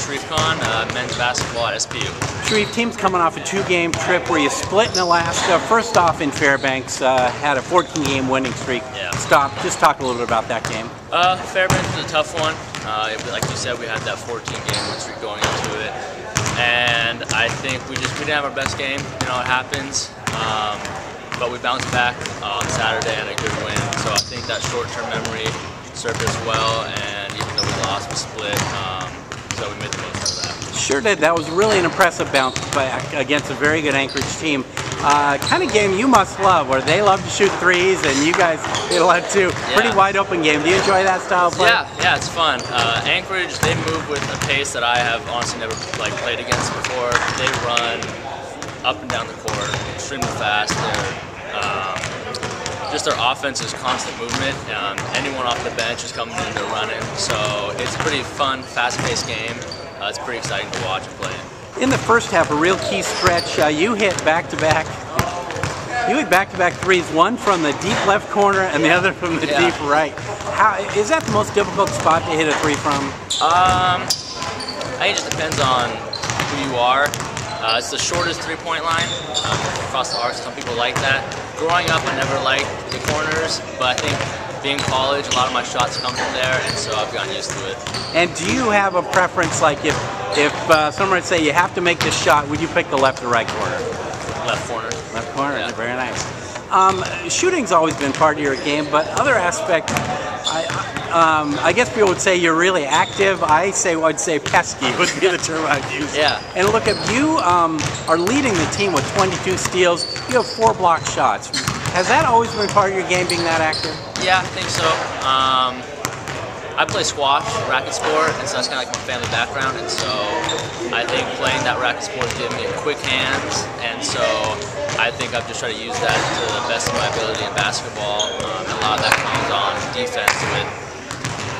Sharif Khan, uh, men's basketball at SPU. Sharif, team's coming off a two-game trip where you split in Alaska. First off, in Fairbanks, uh, had a 14-game winning streak. Yeah. Stop. Just talk a little bit about that game. Uh, Fairbanks was a tough one. Uh, like you said, we had that 14-game win streak going into it, and I think we just we didn't have our best game. You know, it happens. Um, but we bounced back on Saturday and a good win. So I think that short-term memory served us well, and even though we lost, we split. Um, so we made the most of that. Sure did. That was really an impressive bounce back against a very good Anchorage team. Uh, kind of game you must love, where they love to shoot threes and you guys a lot too. Yeah. Pretty wide open game. Do you enjoy that style of play? Yeah, yeah, it's fun. Uh, Anchorage, they move with a pace that I have honestly never like played against before. They run up and down the court extremely fast. They're um, just their offense is constant movement. Um, anyone off the bench is coming in, they're running. So it's a pretty fun, fast-paced game. Uh, it's pretty exciting to watch and play. In the first half, a real key stretch, uh, you hit back-to-back. You hit back-to-back threes, one from the deep left corner and the other from the Yeah. deep right. How is that the most difficult spot to hit a three from? Um, I think it just depends on who you are. Uh, it's the shortest three-point line um, across the arc. Some people like that. Growing up, I never liked the corners, but I think being in college, a lot of my shots come from there, and so I've gotten used to it. And do you have a preference, like if if uh, someone would say you have to make this shot, would you pick the left or right corner? Left corner. Left corner, Yeah. very nice. Um, shooting's always been part of your game, but other aspect, I, um, I guess people would say you're really active. I say I'd say pesky would be the term I'd use. Yeah. And look at you um, are leading the team with 22 steals. You have four block shots. Has that always been part of your game, being that active? Yeah, I think so. Um, I play squash, racket sport, and so that's kind of like my family background. And so I think playing that racket sport has given me quick hands, and so I think I've just tried to use that to the best of my ability in basketball. Um, and a lot of that comes on defense with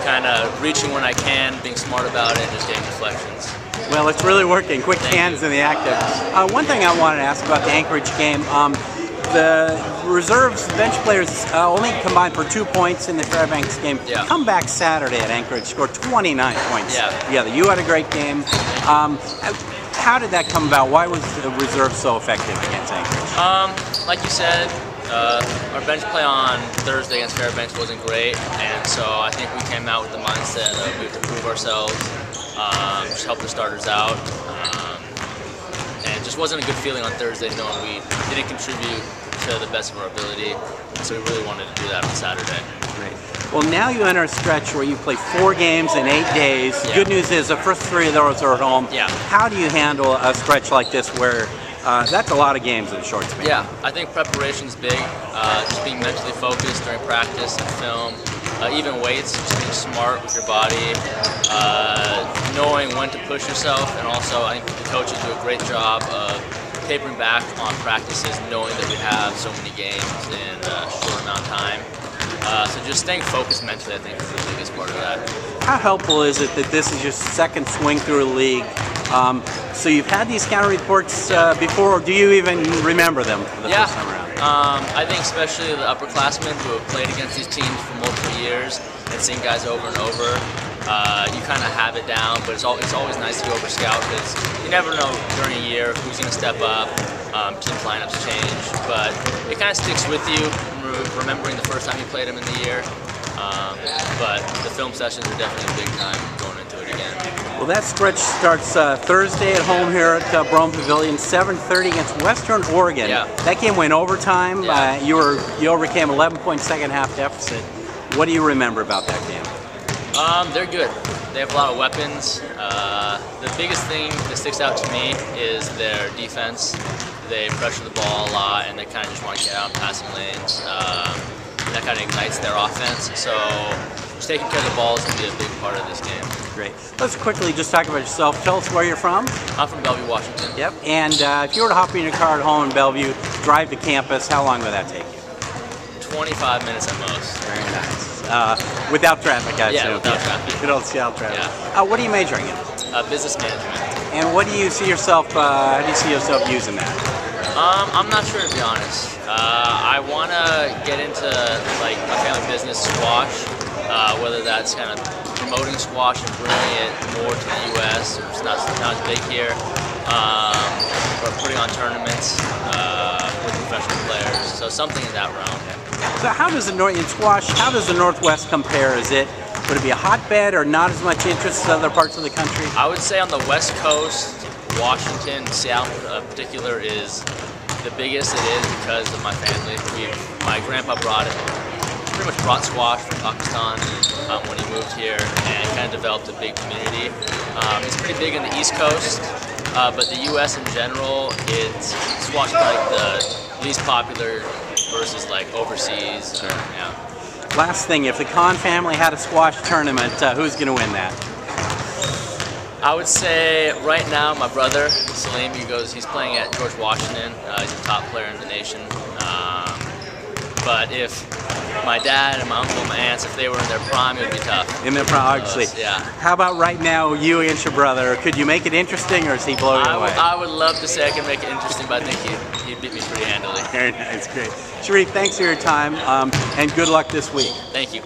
kind of reaching when I can, being smart about it, and just getting deflections. Well, it's really working. Quick Thank hands you. in the active. Uh, one thing I wanted to ask about the Anchorage game. Um, the reserves bench players uh, only combined for two points in the Fairbanks game. Yeah. Come back Saturday at Anchorage, scored 29 points Yeah. together. You had a great game. Um, how did that come about? Why was the reserve so effective against Anchorage? Um, like you said, uh, our bench play on Thursday against Fairbanks wasn't great, and so I think we came out with the mindset of we have to prove ourselves, um, just help the starters out, um, just wasn't a good feeling on Thursday knowing we didn't contribute to the best of our ability, so we really wanted to do that on Saturday. Great. Well, now you enter a stretch where you play four games in eight days. Yeah. Good news is the first three of those are at home. Yeah. How do you handle a stretch like this where uh, that's a lot of games in a short span? Yeah, I think preparation's big. Uh, just being mentally focused during practice and film, uh, even weights, just being smart with your body, uh, knowing when to push yourself, and also I think the coaches do a great job of tapering back on practices, knowing that we have so many games in a short amount of time. Uh, so just staying focused mentally, I think, is the biggest part of that. How helpful is it that this is your second swing through a league? Um, so you've had these counter reports uh, before, or do you even remember them for the yeah. Um, I think especially the upperclassmen who have played against these teams for multiple years and seen guys over and over, uh, you kind of have it down. But it's, al- it's always nice to go over scout because you never know during a year who's going to step up. Um, team lineups change, but it kind of sticks with you, remembering the first time you played them in the year. Um, but the film sessions are definitely a big time going into it again. Well, that stretch starts uh, Thursday at home here at uh, Brougham Pavilion, 7:30 against Western Oregon. Yeah. That game went overtime. Yeah. Uh, you were you overcame 11 point second half deficit. What do you remember about that game? Um, they're good. They have a lot of weapons. Uh, the biggest thing that sticks out to me is their defense. They pressure the ball a lot, and they kind of just want to get out in passing lanes. Um, that kind of ignites their offense. So just taking care of the ball is going to be a big part of this game. Great. Let's quickly just talk about yourself. Tell us where you're from. I'm from Bellevue, Washington. Yep. And uh, if you were to hop in your car at home in Bellevue, drive to campus, how long would that take you? 25 minutes at most. Very nice. Uh, without traffic, I Yeah, assume. without traffic. Without without traffic. Yeah. Uh, what are you majoring in? Uh, business management. And what do you see yourself? Uh, how do you see yourself using that? Um, I'm not sure to be honest. Uh, I want to get into like a family business squash, uh, whether that's kind of promoting squash and bringing it more to the U.S. It's not, not as big here. Um, but putting on tournaments uh, with professional players. So something in that realm. So how does the North in squash? How does the Northwest compare? Is it would it be a hotbed or not as much interest as other parts of the country? I would say on the West Coast, Washington, Seattle in particular is the biggest it is because of my family. We, my grandpa brought it, pretty much brought squash from Pakistan um, when he moved here and kind of developed a big community. Um, it's pretty big on the East Coast, uh, but the U.S. in general, it's squash like the least popular versus like overseas. Uh, yeah. Last thing, if the Khan family had a squash tournament, uh, who's going to win that? I would say right now my brother Salim, he goes, he's playing at George Washington. Uh, he's a top player in the nation. Um, but if my dad and my uncle and my aunts, if they were in their prime, it would be tough. In their prime, obviously. yeah. How about right now, you against your brother? Could you make it interesting, or is he blowing I away? I would love to say I can make it interesting, but I think he'd, he'd beat me pretty handily. Very nice, great. Sharif, thanks for your time, um, and good luck this week. Thank you.